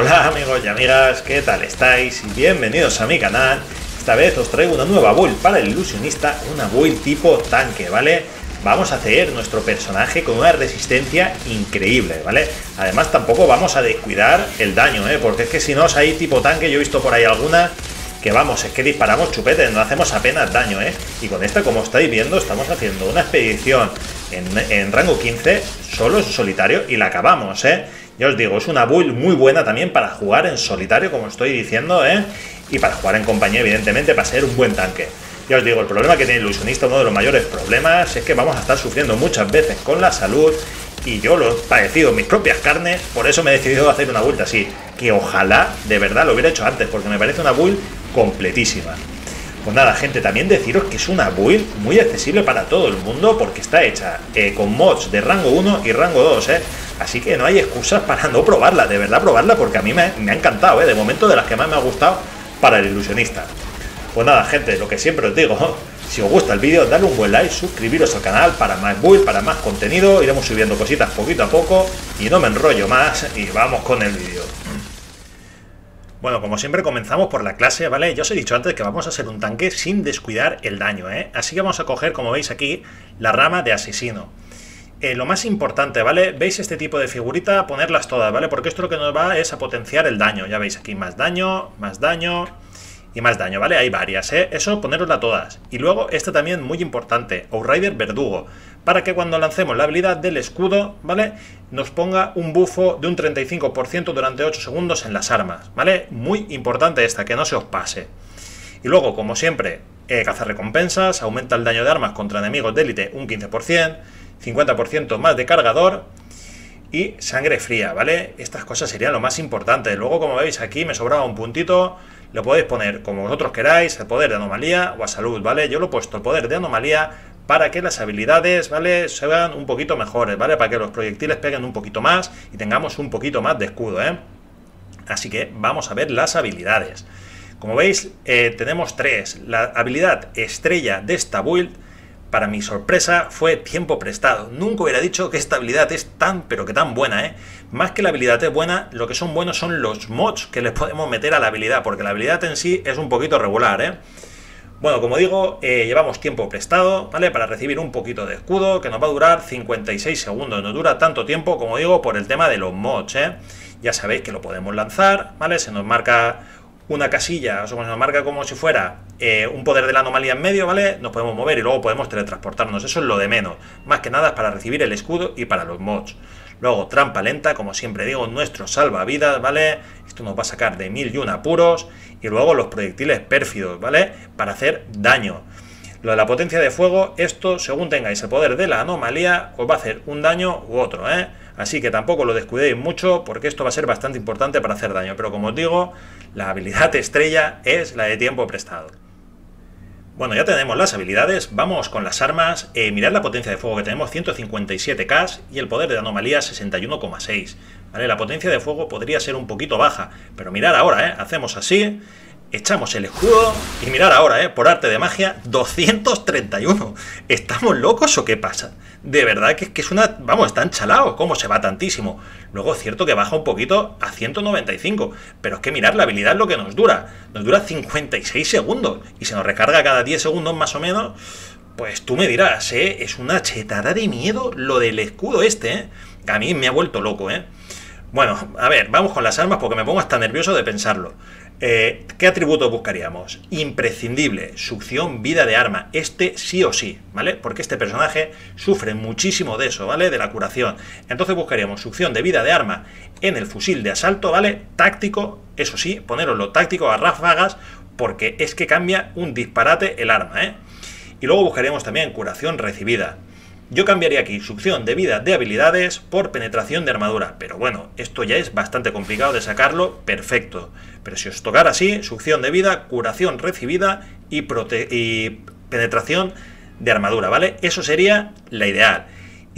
Hola amigos y amigas, ¿qué tal estáis? Bienvenidos a mi canal. Esta vez os traigo una nueva build para el ilusionista, una build tipo tanque, ¿vale? Vamos a hacer nuestro personaje con una resistencia increíble, ¿vale? Además tampoco vamos a descuidar el daño, ¿eh? Porque es que si no, hay tipo tanque, yo he visto por ahí alguna que vamos, es que disparamos chupetes, no hacemos apenas daño, ¿eh? Y con esta, como estáis viendo, estamos haciendo una expedición en, en rango 15, solo en solitario, y la acabamos, ¿eh? Ya os digo, es una build muy buena también para jugar en solitario, como estoy diciendo, ¿eh? Y para jugar en compañía, evidentemente, para ser un buen tanque. Ya os digo, el problema que tiene el ilusionista, uno de los mayores problemas, es que vamos a estar sufriendo muchas veces con la salud. Y yo lo he padecido en mis propias carnes, por eso me he decidido hacer una build así. Que ojalá de verdad lo hubiera hecho antes, porque me parece una build completísima. Pues nada, gente, también deciros que es una build muy accesible para todo el mundo porque está hecha eh, con mods de rango 1 y rango 2, ¿eh? Así que no hay excusas para no probarla, de verdad probarla porque a mí me, ha encantado, ¿eh? De momento de las que más me ha gustado para el ilusionista. Pues nada, gente, lo que siempre os digo, si os gusta el vídeo, dale un buen like, suscribiros al canal para más build, para más contenido, iremos subiendo cositas poquito a poco y no me enrollo más y vamos con el vídeo. Bueno, como siempre comenzamos por la clase, ¿vale? Ya os he dicho antes que vamos a ser un tanque sin descuidar el daño, ¿eh? Así que vamos a coger, como veis aquí, la rama de asesino. Eh, lo más importante, ¿vale? ¿Veis este tipo de figurita? Ponerlas todas, ¿vale? Porque esto lo que nos va es a potenciar el daño. Ya veis aquí, más daño, más daño y más daño, ¿vale? Hay varias, ¿eh? Eso, ponerosla todas. Y luego, esta también muy importante, Outrider Verdugo, para que cuando lancemos la habilidad del escudo, ¿vale? Nos ponga un bufo de un 35% durante 8 segundos en las armas, ¿vale? Muy importante esta, que no se os pase. Y luego, como siempre, eh, recompensas, aumenta el daño de armas contra enemigos de élite un 15%, 50% más de cargador y sangre fría, ¿vale? Estas cosas serían lo más importante. Luego, como veis aquí, me sobraba un puntito, lo podéis poner como vosotros queráis, el poder de anomalía o a salud, ¿vale? Yo lo he puesto el poder de anomalía para que las habilidades, ¿vale? Sean un poquito mejores, ¿vale? Para que los proyectiles peguen un poquito más y tengamos un poquito más de escudo, ¿eh? Así que vamos a ver las habilidades. Como veis, eh, tenemos tres. La habilidad estrella de esta build para mi sorpresa, fue tiempo prestado. Nunca hubiera dicho que esta habilidad es tan, pero que tan buena, ¿eh? Más que la habilidad es buena, lo que son buenos son los mods que le podemos meter a la habilidad, porque la habilidad en sí es un poquito regular, ¿eh? Bueno, como digo, eh, llevamos tiempo prestado, ¿vale? Para recibir un poquito de escudo, que nos va a durar 56 segundos. No dura tanto tiempo, como digo, por el tema de los mods, ¿eh? Ya sabéis que lo podemos lanzar, ¿vale? Se nos marca una casilla, o sea, nos marca como si fuera eh, un poder de la anomalía en medio, ¿vale? Nos podemos mover y luego podemos teletransportarnos. Eso es lo de menos. Más que nada es para recibir el escudo y para los mods. Luego, trampa lenta, como siempre digo, nuestro salvavidas, ¿vale? Esto nos va a sacar de mil y un apuros. Y luego los proyectiles pérfidos, ¿vale? Para hacer daño. Lo de la potencia de fuego, esto, según tengáis el poder de la anomalía, os va a hacer un daño u otro, ¿eh? Así que tampoco lo descuidéis mucho porque esto va a ser bastante importante para hacer daño. Pero como os digo, la habilidad estrella es la de tiempo prestado. Bueno, ya tenemos las habilidades, vamos con las armas. Eh, mirad la potencia de fuego que tenemos, 157k y el poder de anomalía 61,6. ¿vale? La potencia de fuego podría ser un poquito baja, pero mirad ahora, ¿eh? hacemos así, echamos el escudo y mirad ahora, ¿eh? por arte de magia, 231. ¿Estamos locos o qué pasa? De verdad que, que es una... Vamos, está enchalado, ¿cómo se va tantísimo? Luego es cierto que baja un poquito a 195, pero es que mirad, la habilidad es lo que nos dura. Nos dura 56 segundos y se nos recarga cada 10 segundos más o menos. Pues tú me dirás, ¿eh? Es una chetada de miedo lo del escudo este, ¿eh? A mí me ha vuelto loco, ¿eh? Bueno, a ver, vamos con las armas porque me pongo hasta nervioso de pensarlo. Eh, ¿Qué atributo buscaríamos? Imprescindible, succión, vida de arma. Este sí o sí, ¿vale? Porque este personaje sufre muchísimo de eso, ¿vale? De la curación. Entonces buscaríamos succión de vida de arma en el fusil de asalto, ¿vale? Táctico, eso sí, poneroslo táctico a ráfagas, porque es que cambia un disparate el arma, ¿eh? Y luego buscaríamos también curación recibida. Yo cambiaría aquí succión de vida de habilidades por penetración de armadura, pero bueno, esto ya es bastante complicado de sacarlo, perfecto. Pero si os tocara así, succión de vida, curación recibida y, y penetración de armadura, ¿vale? Eso sería la ideal.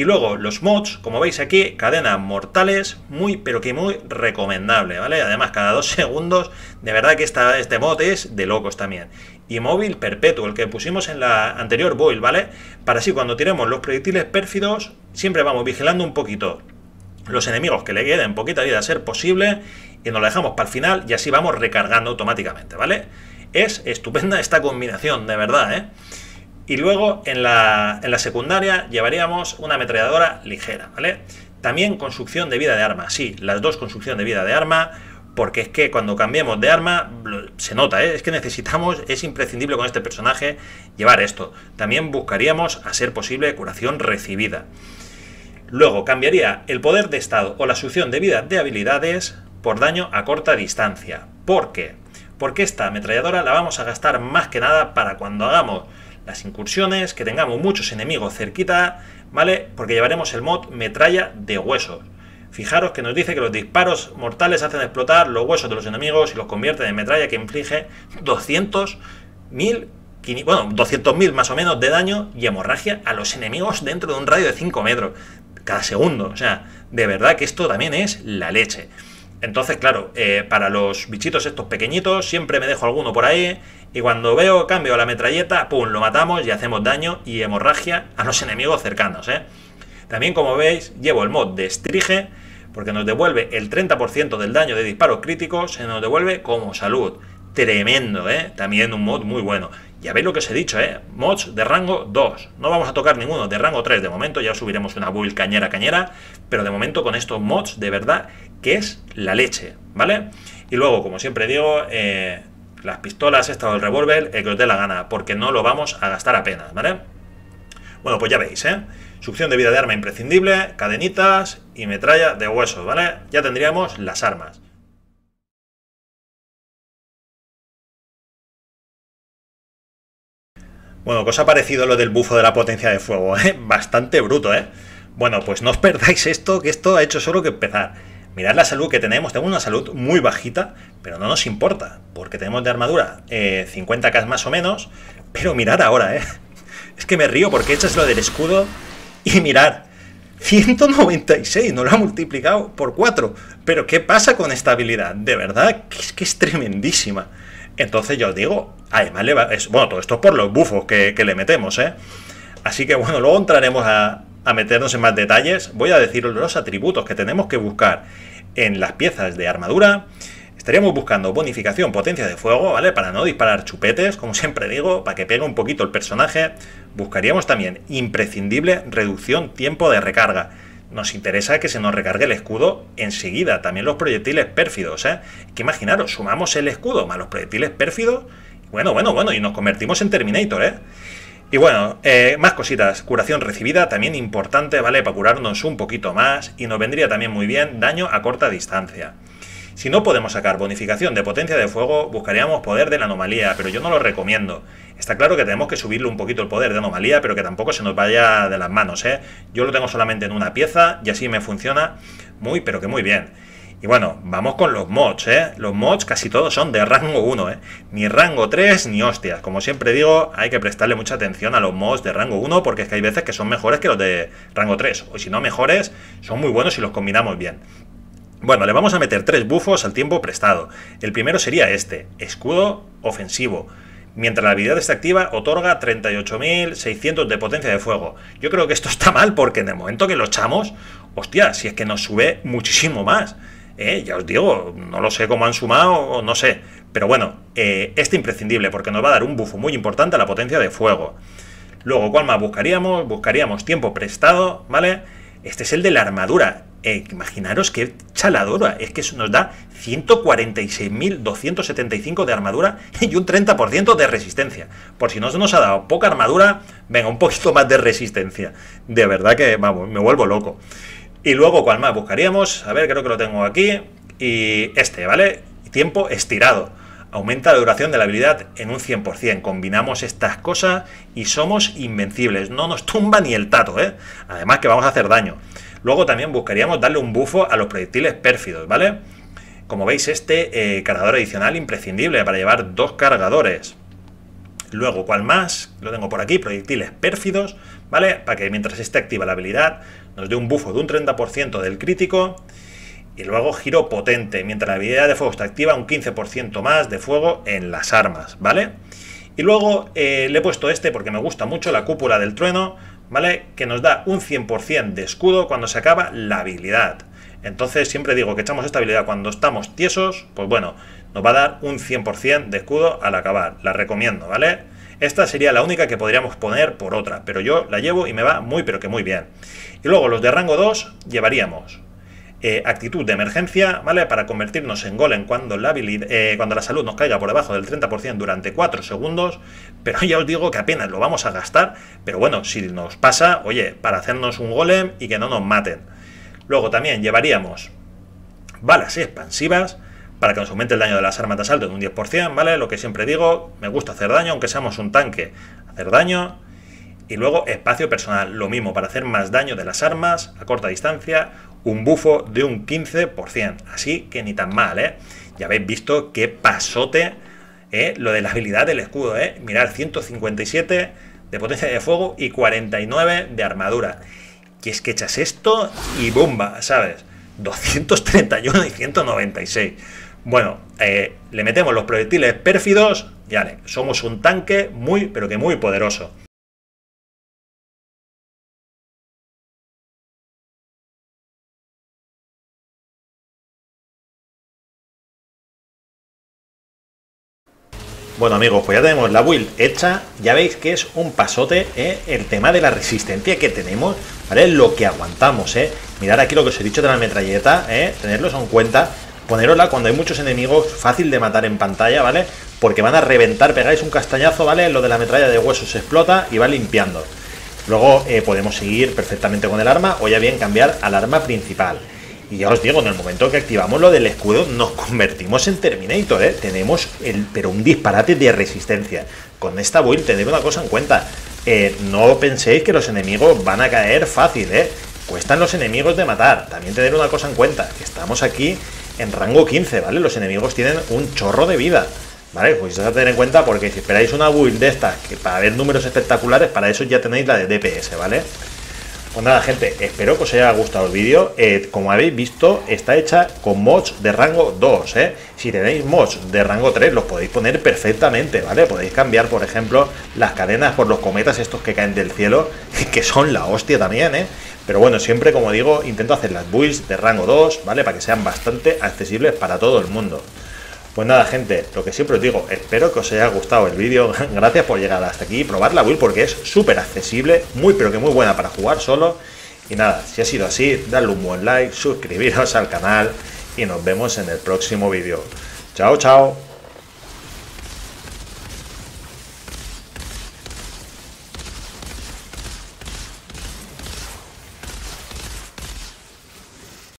Y luego los mods, como veis aquí, cadenas mortales, muy pero que muy recomendable, ¿vale? Además, cada dos segundos, de verdad que esta, este mod es de locos también. Y móvil perpetuo, el que pusimos en la anterior build, ¿vale? Para así cuando tiremos los proyectiles pérfidos, siempre vamos vigilando un poquito los enemigos que le queden poquita vida a ser posible y nos lo dejamos para el final y así vamos recargando automáticamente, ¿vale? Es estupenda esta combinación, de verdad, ¿eh? Y luego en la, en la secundaria llevaríamos una ametralladora ligera, ¿vale? También construcción de vida de arma, sí, las dos construcción de vida de arma, porque es que cuando cambiemos de arma se nota, ¿eh? es que necesitamos, es imprescindible con este personaje llevar esto. También buscaríamos, a ser posible, curación recibida. Luego cambiaría el poder de estado o la succión de vida de habilidades por daño a corta distancia. ¿Por qué? Porque esta ametralladora la vamos a gastar más que nada para cuando hagamos las incursiones, que tengamos muchos enemigos cerquita, ¿vale? Porque llevaremos el mod metralla de huesos. Fijaros que nos dice que los disparos mortales hacen explotar los huesos de los enemigos y los convierten en metralla que inflige 200.000 bueno, 200.000 más o menos de daño y hemorragia a los enemigos dentro de un radio de 5 metros cada segundo. O sea, de verdad que esto también es la leche. Entonces, claro, eh, para los bichitos estos pequeñitos, siempre me dejo alguno por ahí. Y cuando veo cambio a la metralleta, pum, lo matamos y hacemos daño y hemorragia a los enemigos cercanos, ¿eh? También, como veis, llevo el mod de Strige, porque nos devuelve el 30% del daño de disparos críticos, se nos devuelve como salud. Tremendo, ¿eh? También un mod muy bueno. Ya veis lo que os he dicho, ¿eh? Mods de rango 2. No vamos a tocar ninguno de rango 3 de momento, ya subiremos una build cañera cañera, pero de momento con estos mods, de verdad, que es la leche, ¿vale? Y luego, como siempre digo, eh, las pistolas, esta o el revólver, el que os dé la gana, porque no lo vamos a gastar apenas, ¿vale? Bueno, pues ya veis, ¿eh? Succión de vida de arma imprescindible, cadenitas y metralla de huesos, ¿vale? Ya tendríamos las armas. Bueno, ¿qué os ha parecido lo del bufo de la potencia de fuego? Eh? Bastante bruto, ¿eh? Bueno, pues no os perdáis esto, que esto ha hecho solo que empezar. Mirad la salud que tenemos, tenemos una salud muy bajita, pero no nos importa, porque tenemos de armadura 50k eh, más o menos, pero mirad ahora, ¿eh? Es que me río porque echas lo del escudo y mirad, 196, no lo ha multiplicado por 4. Pero ¿qué pasa con esta habilidad? De verdad, que es que es tremendísima. Entonces yo os digo, además le va, es, bueno, todo esto es por los bufos que, le metemos, ¿eh? Así que bueno, luego entraremos a, a meternos en más detalles. Voy a deciros los atributos que tenemos que buscar en las piezas de armadura. Estaríamos buscando bonificación, potencia de fuego, ¿vale? Para no disparar chupetes, como siempre digo, para que pegue un poquito el personaje. Buscaríamos también imprescindible reducción tiempo de recarga nos interesa que se nos recargue el escudo enseguida. También los proyectiles pérfidos, ¿eh? Que imaginaros, sumamos el escudo más los proyectiles pérfidos. Bueno, bueno, bueno, y nos convertimos en Terminator, ¿eh? Y bueno, eh, más cositas. Curación recibida, también importante, ¿vale? Para curarnos un poquito más. Y nos vendría también muy bien daño a corta distancia. Si no podemos sacar bonificación de potencia de fuego, buscaríamos poder de la anomalía, pero yo no lo recomiendo. Está claro que tenemos que subirle un poquito el poder de anomalía, pero que tampoco se nos vaya de las manos, ¿eh? Yo lo tengo solamente en una pieza y así me funciona muy, pero que muy bien. Y bueno, vamos con los mods, ¿eh? Los mods casi todos son de rango 1, ¿eh? Ni rango 3 ni hostias. Como siempre digo, hay que prestarle mucha atención a los mods de rango 1 porque es que hay veces que son mejores que los de rango 3. O si no mejores, son muy buenos si los combinamos bien. Bueno, le vamos a meter tres bufos al tiempo prestado. El primero sería este, escudo ofensivo. Mientras la habilidad está activa, otorga 38.600 de potencia de fuego. Yo creo que esto está mal porque en el momento que lo echamos, hostia, si es que nos sube muchísimo más. Eh, ya os digo, no lo sé cómo han sumado, no sé. Pero bueno, eh, este imprescindible porque nos va a dar un bufo muy importante a la potencia de fuego. Luego, ¿cuál más buscaríamos? Buscaríamos tiempo prestado, ¿vale? Este es el de la armadura. Eh, imaginaros qué chaladora. Es que nos da 146.275 de armadura y un 30% de resistencia. Por si no nos ha dado poca armadura, venga, un poquito más de resistencia. De verdad que, vamos, me vuelvo loco. Y luego, ¿cuál más buscaríamos? A ver, creo que lo tengo aquí. Y este, ¿vale? Tiempo estirado. Aumenta la duración de la habilidad en un 100%. Combinamos estas cosas y somos invencibles. No nos tumba ni el tato, ¿eh? Además que vamos a hacer daño. Luego también buscaríamos darle un bufo a los proyectiles pérfidos, ¿vale? Como veis, este eh, cargador adicional imprescindible para llevar dos cargadores. Luego, ¿cuál más? Lo tengo por aquí, proyectiles pérfidos, ¿vale? Para que mientras esté activa la habilidad nos dé un bufo de un 30% del crítico y luego giro potente, mientras la habilidad de fuego está activa, un 15% más de fuego en las armas, ¿vale? Y luego eh, le he puesto este porque me gusta mucho, la cúpula del trueno, ¿vale? Que nos da un 100% de escudo cuando se acaba la habilidad. Entonces siempre digo que echamos esta habilidad cuando estamos tiesos, pues bueno, nos va a dar un 100% de escudo al acabar. La recomiendo, ¿vale? Esta sería la única que podríamos poner por otra, pero yo la llevo y me va muy pero que muy bien. Y luego los de rango 2 llevaríamos eh, actitud de emergencia, ¿vale? Para convertirnos en golem cuando la, eh, cuando la salud nos caiga por debajo del 30% durante 4 segundos, pero ya os digo que apenas lo vamos a gastar, pero bueno, si nos pasa, oye, para hacernos un golem y que no nos maten. Luego también llevaríamos balas expansivas, para que nos aumente el daño de las armas de asalto en un 10%, ¿vale? Lo que siempre digo, me gusta hacer daño, aunque seamos un tanque, hacer daño. Y luego espacio personal, lo mismo, para hacer más daño de las armas a corta distancia, un bufo de un 15%. Así que ni tan mal, ¿eh? Ya habéis visto qué pasote, ¿eh? Lo de la habilidad del escudo, ¿eh? Mirad, 157 de potencia de fuego y 49 de armadura. Y es que echas esto y bomba, ¿sabes? 231 y 196. Bueno, eh, le metemos los proyectiles pérfidos y vale, somos un tanque muy, pero que muy poderoso. Bueno amigos, pues ya tenemos la build hecha, ya veis que es un pasote ¿eh? el tema de la resistencia que tenemos, ¿vale? Lo que aguantamos, ¿eh? Mirad aquí lo que os he dicho de la metralleta, ¿eh? Tenerlos en cuenta, ponerosla cuando hay muchos enemigos, fácil de matar en pantalla, ¿vale? Porque van a reventar, pegáis un castañazo, ¿vale? Lo de la metralla de huesos se explota y va limpiando. Luego eh, podemos seguir perfectamente con el arma o ya bien cambiar al arma principal. Y ya os digo, en el momento que activamos lo del escudo, nos convertimos en Terminator, ¿eh? Tenemos el, pero un disparate de resistencia. Con esta build, tened una cosa en cuenta. Eh, no penséis que los enemigos van a caer fácil, ¿eh? Cuestan los enemigos de matar. También tener una cosa en cuenta, que estamos aquí en rango 15, ¿vale? Los enemigos tienen un chorro de vida. ¿Vale? Pues eso a tener en cuenta porque si esperáis una build de estas que para ver números espectaculares, para eso ya tenéis la de DPS, ¿vale? Pues nada, gente, espero que os haya gustado el vídeo. Eh, como habéis visto, está hecha con mods de rango 2, ¿eh? Si tenéis mods de rango 3, los podéis poner perfectamente, ¿vale? Podéis cambiar, por ejemplo, las cadenas por los cometas estos que caen del cielo, que son la hostia también, ¿eh? Pero bueno, siempre, como digo, intento hacer las builds de rango 2, ¿vale? Para que sean bastante accesibles para todo el mundo. Pues nada, gente, lo que siempre os digo, espero que os haya gustado el vídeo. Gracias por llegar hasta aquí probar la build porque es súper accesible, muy pero que muy buena para jugar solo. Y nada, si ha sido así, dadle un buen like, suscribiros al canal y nos vemos en el próximo vídeo. Chao, chao.